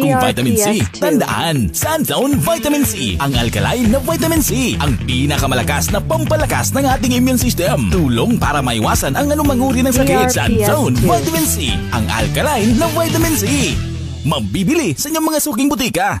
kung vitamin C. Tandaan, Sunzone Vitamin C. Ang alkaline na vitamin C. Ang pinakamalakas na pampalakas ng ating immune system. Tulong para maiwasan ang anumang uri ng sakit. Sunzone Vitamin C. Ang alkaline na vitamin C. Mabibili sa inyong mga suking butika.